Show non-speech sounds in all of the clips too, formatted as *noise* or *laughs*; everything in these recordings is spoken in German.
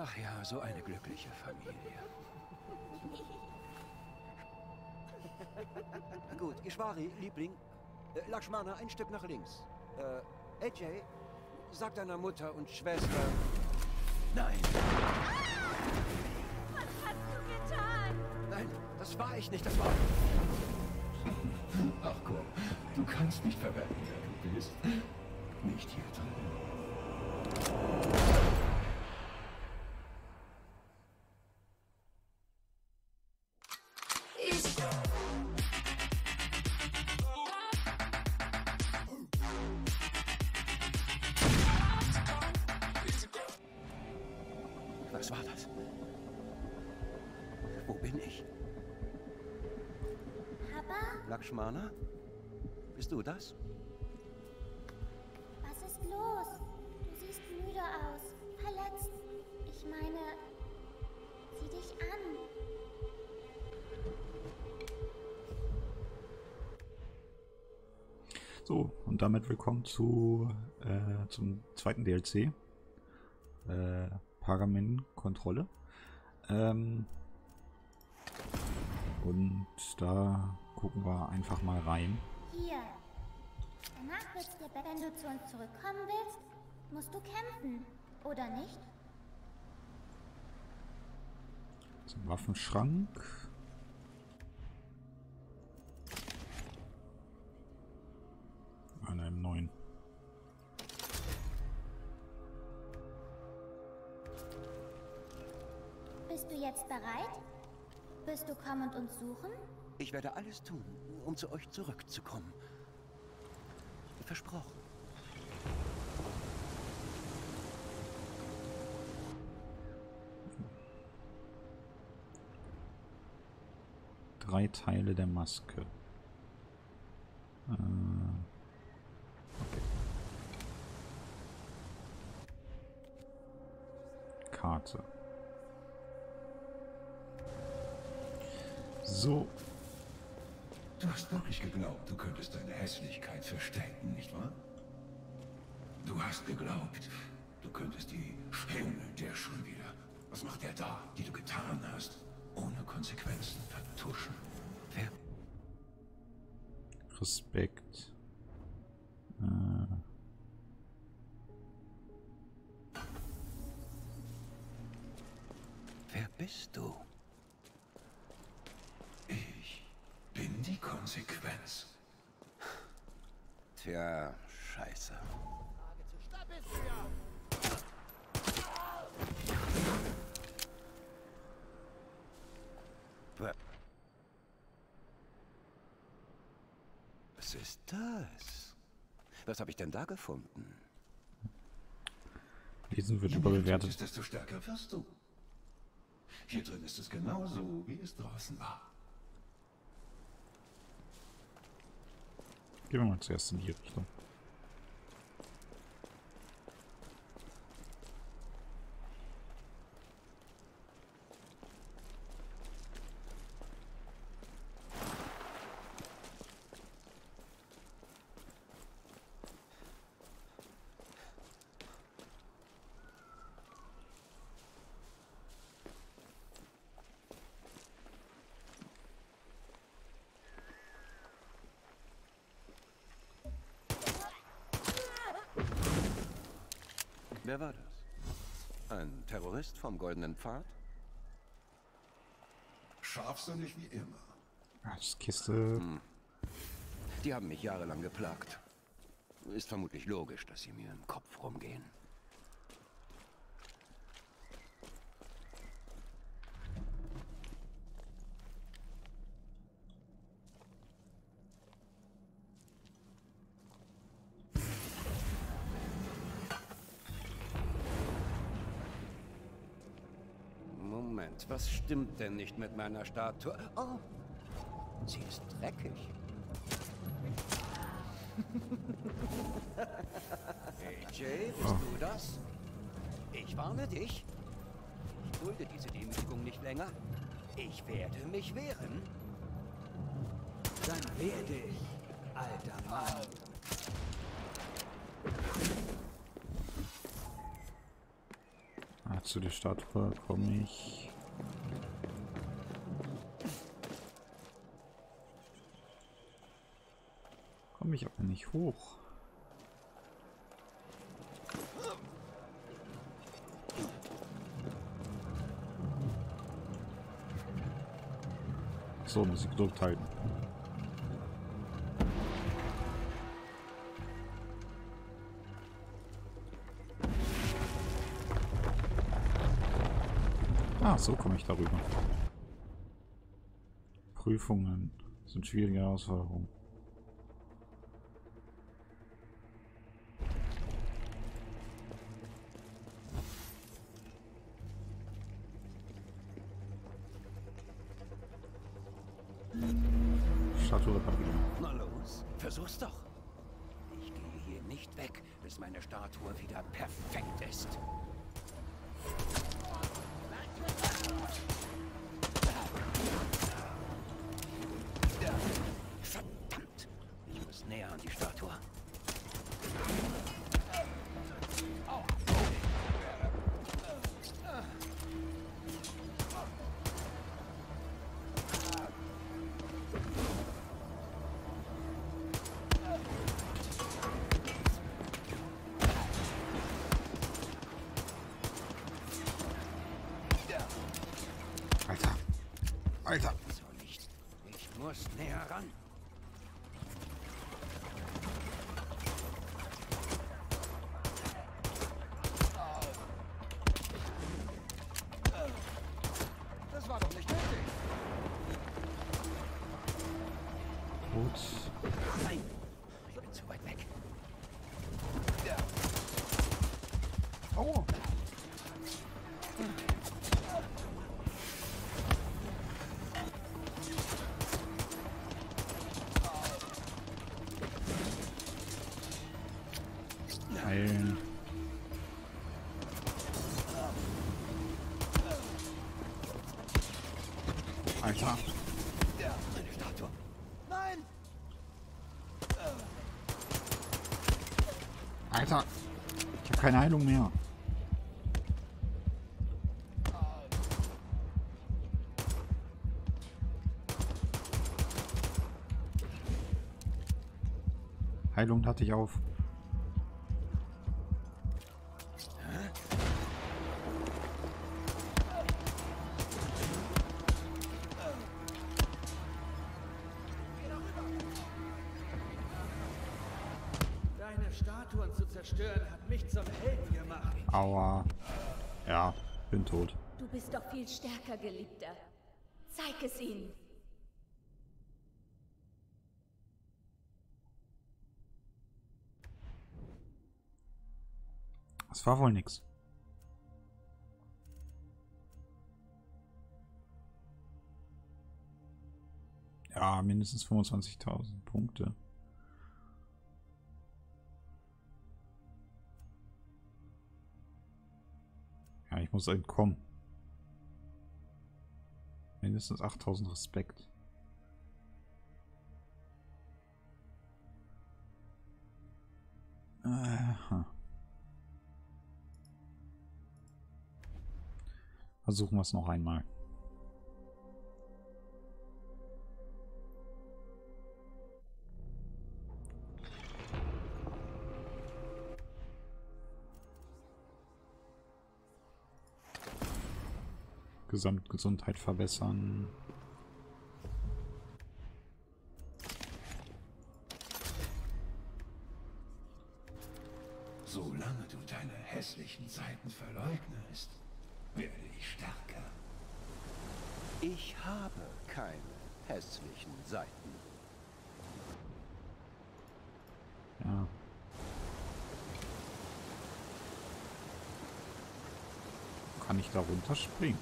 Ach ja, so eine glückliche Familie. *laughs* Gut, Ishwari, Liebling. Äh, Lakshmana, ein Stück nach links. Äh, AJ, sag deiner Mutter und Schwester... Nein! Was hast du getan? Nein, das war ich nicht, das war... *laughs* Ach komm, du kannst nicht verbergen, wer du bist. Nicht hier drin. Lakshmana? Bist du das? was ist los? Du siehst müde aus. Verletzt. Ich meine, sieh dich an. So, und damit willkommen zu, äh, zum zweiten DLC. Äh, Pagamin-Kontrolle. Ähm, und da gucken wir einfach mal rein. Hier. Danach wird's dir besser. Wenn du zu uns zurückkommen willst, musst du kämpfen. Oder nicht? Zum Waffenschrank. An einem neuen. Bist du jetzt bereit? Wirst du kommen und uns suchen? Ich werde alles tun, um zu euch zurückzukommen. Versprochen. Drei Teile der Maske. Äh, okay. Karte. So, Du hast wirklich geglaubt, du könntest deine Hässlichkeit verstecken, nicht wahr? Du hast geglaubt, du könntest die Himmel der schon wieder. Was macht er da, die du getan hast, ohne Konsequenzen vertuschen? Wer? Respekt. Äh, Wer bist du? Ich bin die Konsequenz. Tja, scheiße. Wa- Was ist das? Was habe ich denn da gefunden? Lesen wird du überbewertet. tötest, desto stärker wirst du. Hier drin ist es genauso, wie es draußen war. Gehen wir mal zuerst in die Richtung. Wer war das? Ein Terrorist vom Goldenen Pfad? Scharfsinnig wie immer. Kiste. Die haben mich jahrelang geplagt. Ist vermutlich logisch, dass sie mir im Kopf rumgehen. Moment, was stimmt denn nicht mit meiner Statue? Oh, sie ist dreckig. *laughs* Hey Jay, bist du das? Ich warne dich. Ich dulde diese Demütigung nicht länger. Ich werde mich wehren. Dann werde ich, alter Mann. Ah, zu der Statue komme ich. Komme ich aber nicht hoch. So, muss ich gedrückt halten. Ah, so komme ich darüber. Prüfungen sind schwierige Herausforderungen. Ich muss näher ran. Alter. Ich habe keine Heilung mehr. Heilung hatte ich auf. Viel stärker, Geliebter. Zeig es ihnen. Das war wohl nix. Ja, mindestens 25.000 Punkte. Ja, ich muss entkommen. Mindestens 8000 Respekt. Aha. Versuchen wir es noch einmal. Gesamtgesundheit verbessern. Solange du deine hässlichen Seiten verleugnest, werde ich stärker. Ich habe keine hässlichen Seiten. Ja. Kann ich da runterspringen?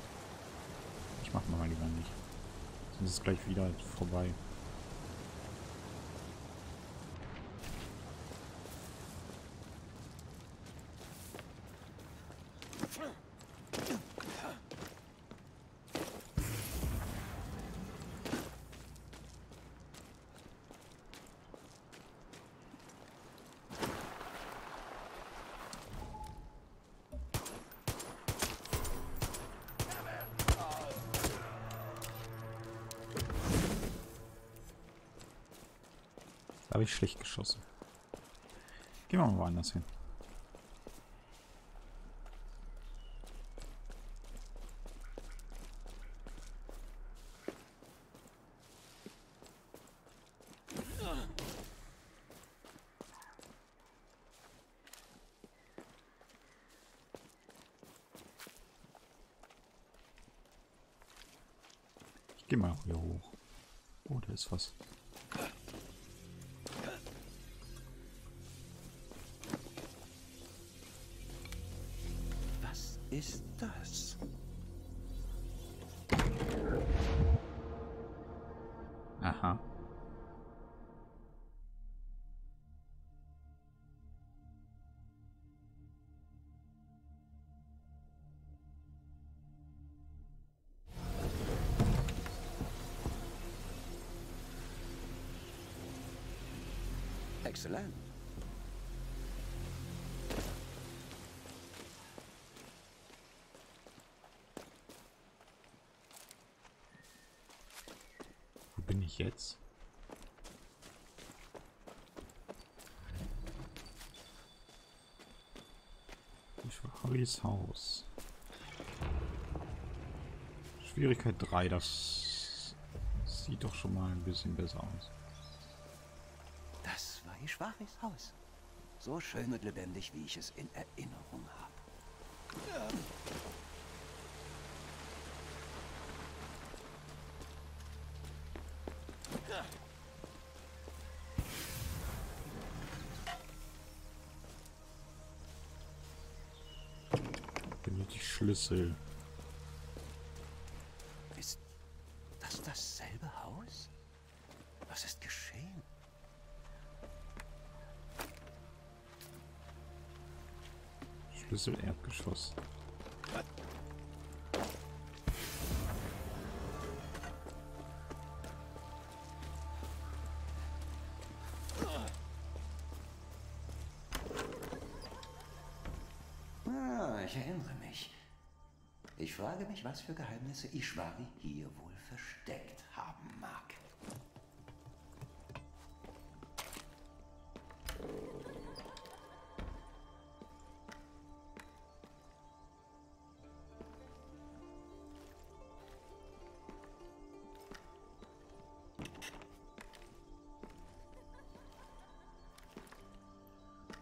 Ich mach mal lieber nicht. Sonst ist gleich wieder vorbei. Habe ich schlecht geschossen. Gehen wir mal woanders hin. Ich gehe mal hier hoch. Oh, da ist was. Was Exzellent. Wo bin ich jetzt? Ich war Harrys Haus. Schwierigkeit 3, das sieht doch schon mal ein bisschen besser aus. War Ishwaris Haus. So schön und lebendig, wie ich es in Erinnerung habe. Benötige Schlüssel. Mich, was für Geheimnisse Ishwari hier wohl versteckt haben mag.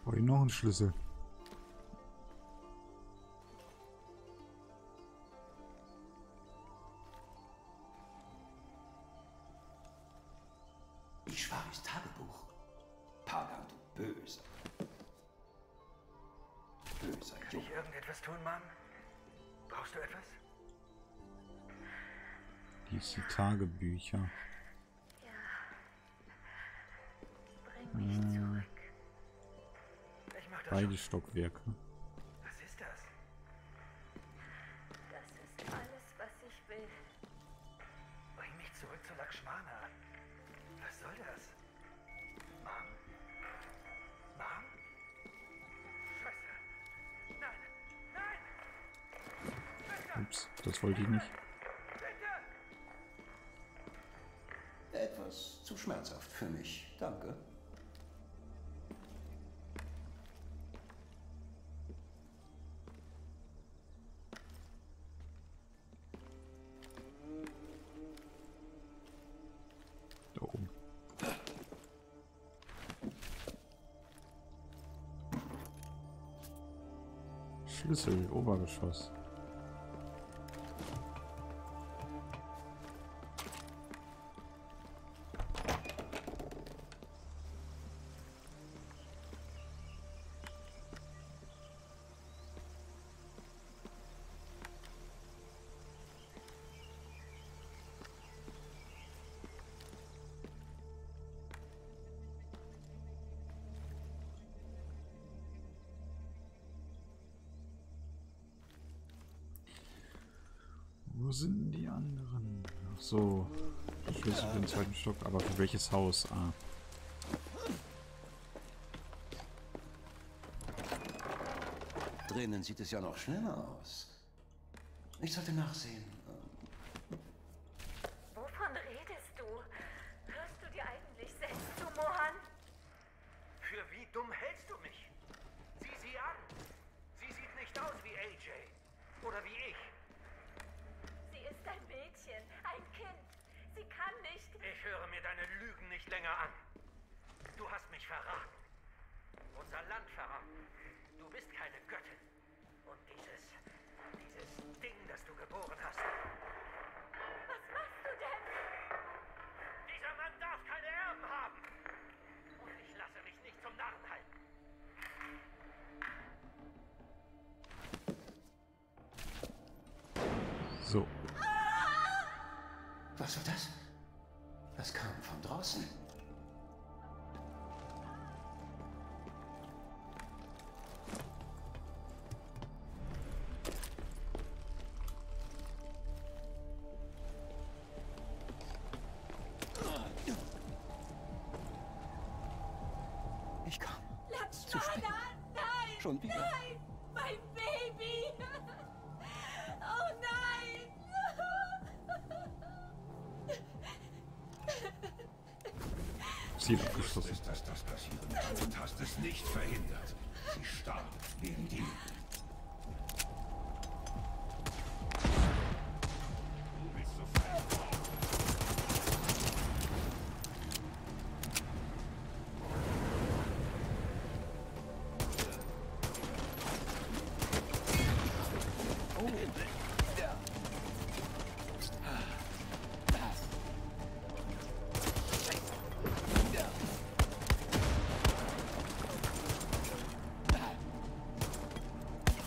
Brauche ich noch einen Schlüssel? Diese Tagebücher. Bring mich zurück. Ich mach das Beide schon. Stockwerke. Schlüssel, Obergeschoss. So. Schlüssel für den zweiten Stock, aber für welches Haus? Ah. Drinnen sieht es ja noch schlimmer aus. Ich sollte nachsehen. Wovon redest du? Hörst du dir eigentlich selbst zu, Mohan? Für wie dumm hältst du mich? Sieh sie an. Sie sieht nicht aus wie AJ. Oder wie ich. Nicht länger an. Du hast mich verraten. Unser Land verraten. Du bist keine Göttin. Und dieses, dieses Ding, das du geboren hast. Was machst du denn? Dieser Mann darf keine Erben haben. Und ich lasse mich nicht zum Narren halten. So. Was war das? Das kam von draußen. Schon wieder. Nein! Mein Baby! Oh nein! Du abgeschlossen. wusstest, dass das passieren kann und hast es nicht verhindert. Sie starb wegen dir.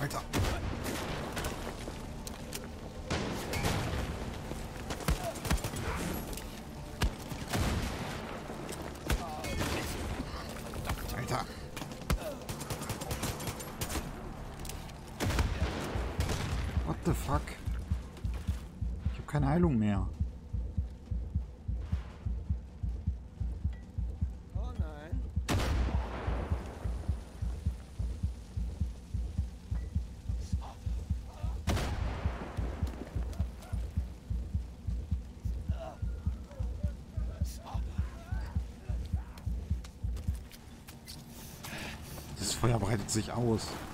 Alter. Alter. What the fuck? Ich habe keine Heilung mehr. Sich aus.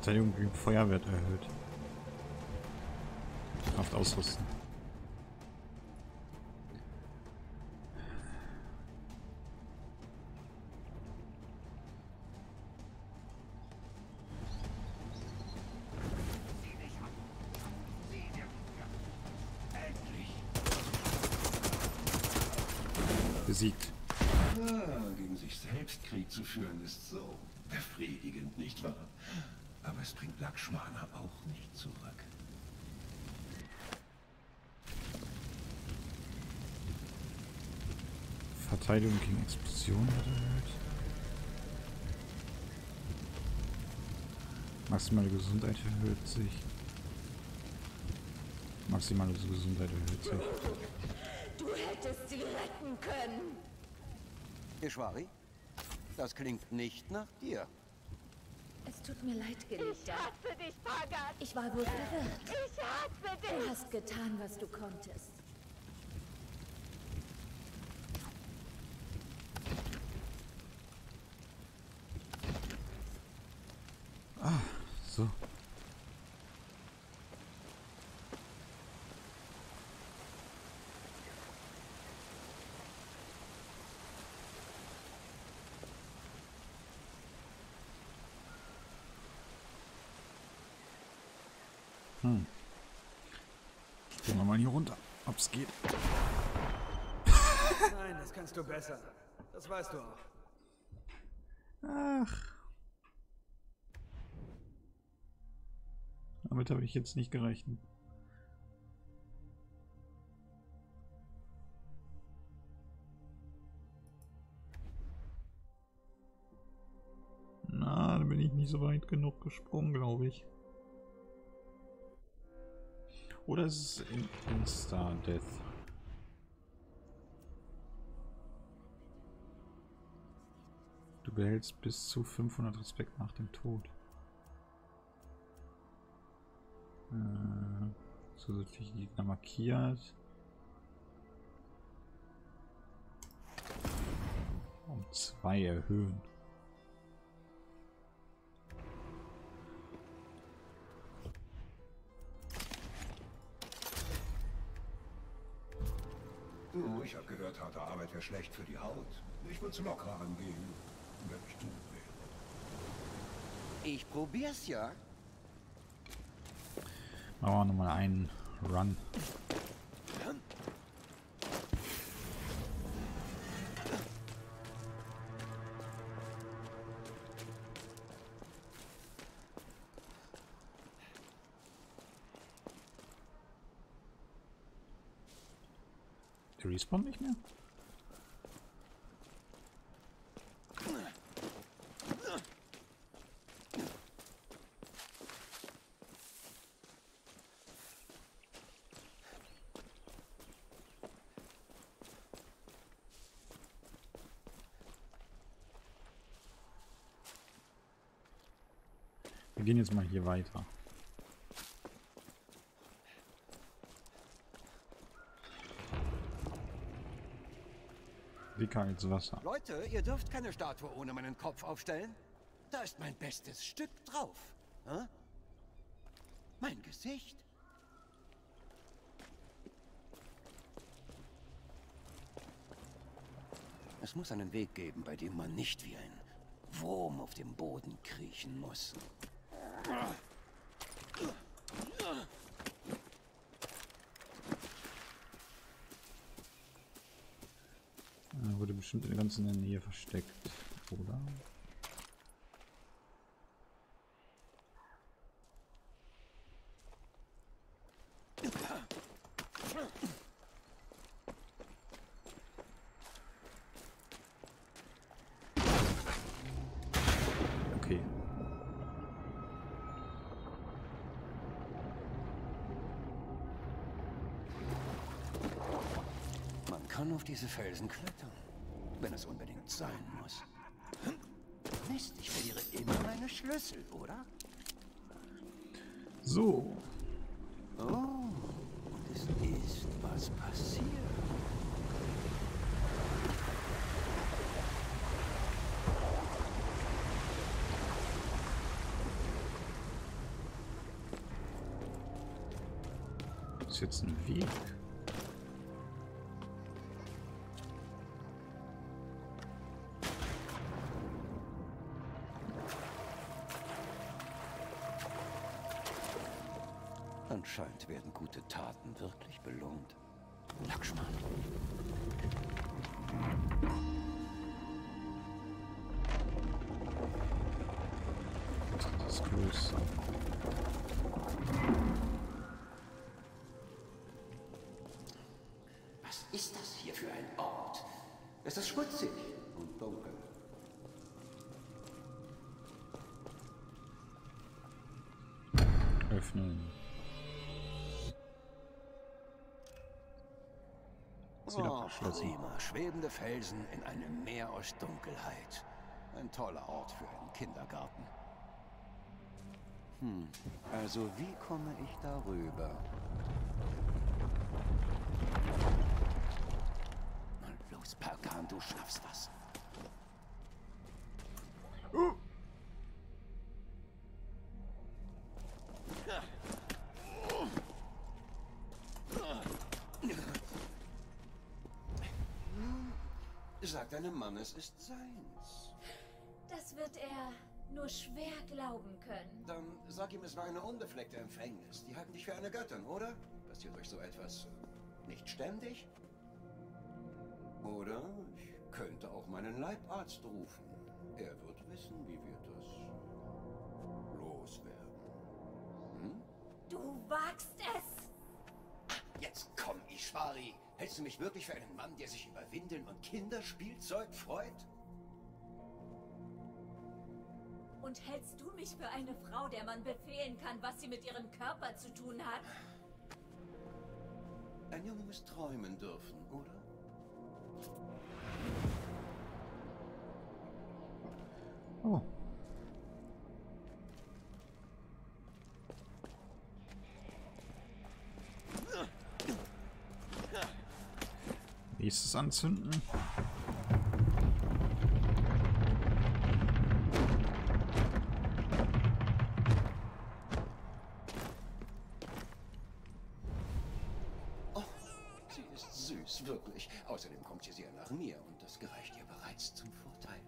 Verteidigung gegen Feuerwert erhöht. Kraft ausrüsten. Besiegt. Ah, gegen sich selbst Krieg zu führen ist so befriedigend, nicht wahr? Aber es bringt Lakshmana auch nicht zurück. Verteidigung gegen Explosionen wird erhöht. Maximale Gesundheit erhöht sich. Maximale Gesundheit erhöht sich. Du hättest sie retten können. Ishwari? Das klingt nicht nach dir. Es tut mir leid, Geliebter. Ich hasse dich, Pagat. Ich war wohl verwirrt. Ich hasse Du dich. hast getan, was du konntest. So. Hm. Gehen wir mal hier runter, ob's geht. Nein, das kannst du besser. Das weißt du auch. Ach. Damit habe ich jetzt nicht gerechnet. Na, da bin ich nicht so weit genug gesprungen, glaube ich. Oder ist es in Insta-Death? Du behältst bis zu 500 Respekt nach dem Tod. Äh, zusätzliche Gegner markiert. Um zwei erhöhen. Du, ich habe gehört, harte Arbeit wäre schlecht für die Haut. Ich würde es locker angehen, wenn ich du wäre. Ich probier's ja. Machen wir nochmal einen Run. Gehen jetzt mal hier weiter. Kalt ins Wasser. Leute, ihr dürft keine Statue ohne meinen Kopf aufstellen. Da ist mein bestes Stück drauf. Hä? Mein Gesicht. Es muss einen Weg geben, bei dem man nicht wie ein Wurm auf dem Boden kriechen muss. Er wurde bestimmt in der Nähe versteckt, oder? Okay. Man kann auf diese Felsen klettern, wenn es unbedingt sein muss. Mist, ich verliere immer meine Schlüssel, oder? So. Oh, und es ist was passiert. Ist jetzt ein Weg. Anscheinend werden gute Taten wirklich belohnt. Lakshman. Das Kloster. Was ist das hier für ein Ort? Es ist schmutzig und dunkel. Öffnen. Ist wieder Oh, verschlossen. prima. Schwebende Felsen in einem Meer aus Dunkelheit. Ein toller Ort für einen Kindergarten. Hm, also wie komme ich darüber? Mal los, Perkan, du schaffst das. Sagt es ist seins. Das wird er nur schwer glauben können. Dann sag ihm, es war eine unbefleckte Empfängnis. Die halten dich für eine Göttin, oder? Passiert euch so etwas äh, nicht ständig? Oder ich könnte auch meinen Leibarzt rufen. Er wird wissen, wie wir das loswerden. Hm? Du wagst es! Jetzt komm, Ishvari. Hältst du mich wirklich für einen Mann, der sich über Windeln und Kinderspielzeug freut? Und hältst du mich für eine Frau, der man befehlen kann, was sie mit ihrem Körper zu tun hat? Ein Junge muss träumen dürfen, oder? Oh. Nächstes anzünden. Oh, sie ist süß, wirklich. Außerdem kommt sie sehr nach mir und das gereicht ihr bereits zum Vorteil.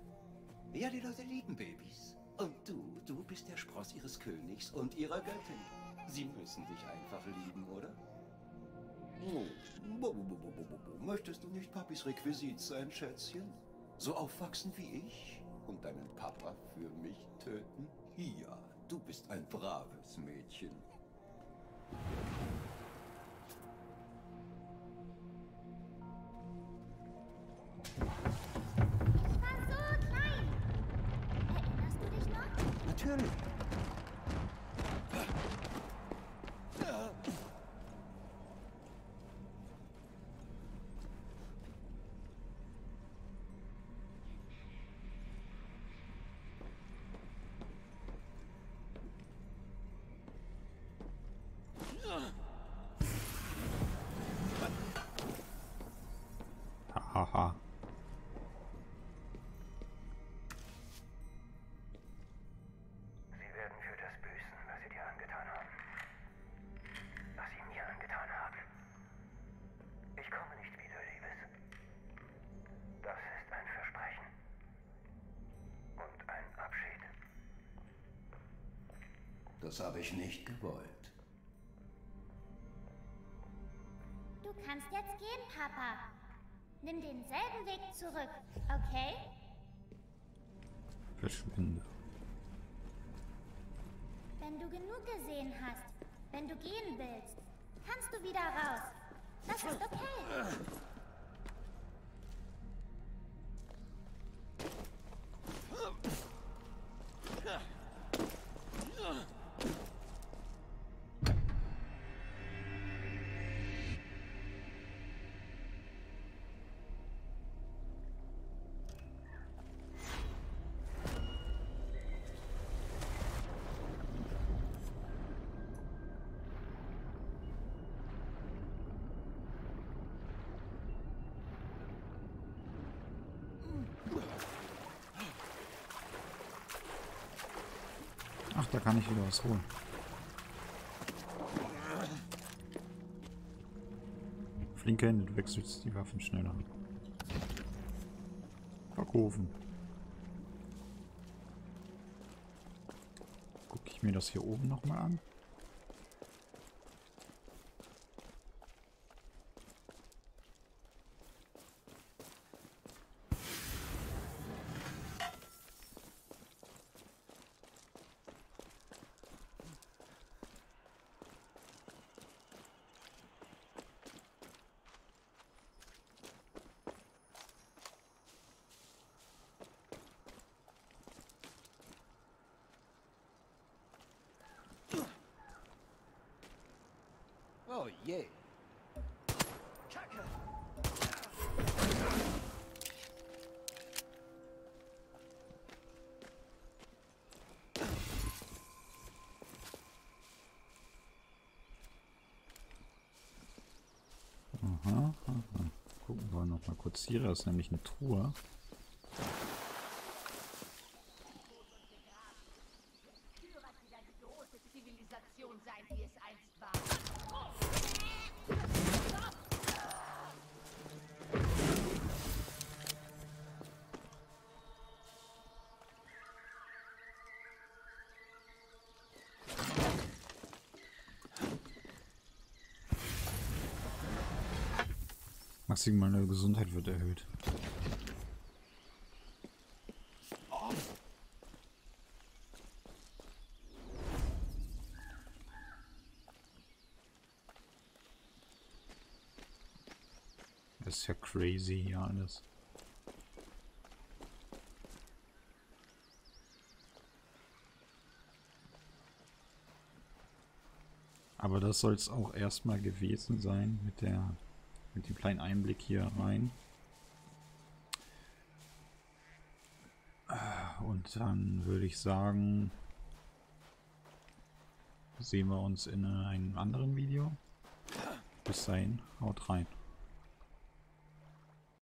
Ja, die Leute lieben Babys. Und du, du bist der Spross ihres Königs und ihrer Göttin. Sie müssen dich einfach lieben, oder? Möchtest du nicht Papis Requisit sein, Schätzchen? So aufwachsen wie ich und deinen Papa für mich töten? Ja, du bist ein braves Mädchen. Ich war so klein. Erinnerst du dich noch? Natürlich. Das habe ich nicht gewollt. Du kannst jetzt gehen, Papa. Nimm denselben Weg zurück, okay? Verschwinde. Wenn du genug gesehen hast, wenn du gehen willst, kannst du wieder raus. Das ist okay. Da kann ich wieder was holen. Flinke Hände, du wechselst die Waffen schneller. Verkaufen. Gucke ich mir das hier oben nochmal an. Oh je. Aha, aha. Gucken wir noch mal kurz hier. Da ist nämlich eine Truhe. Maximale Gesundheit wird erhöht. Das ist ja crazy hier alles. Aber das soll es auch erstmal gewesen sein mit der mit dem kleinen Einblick hier rein. Und dann würde ich sagen, sehen wir uns in einem anderen Video. Bis dahin, haut rein.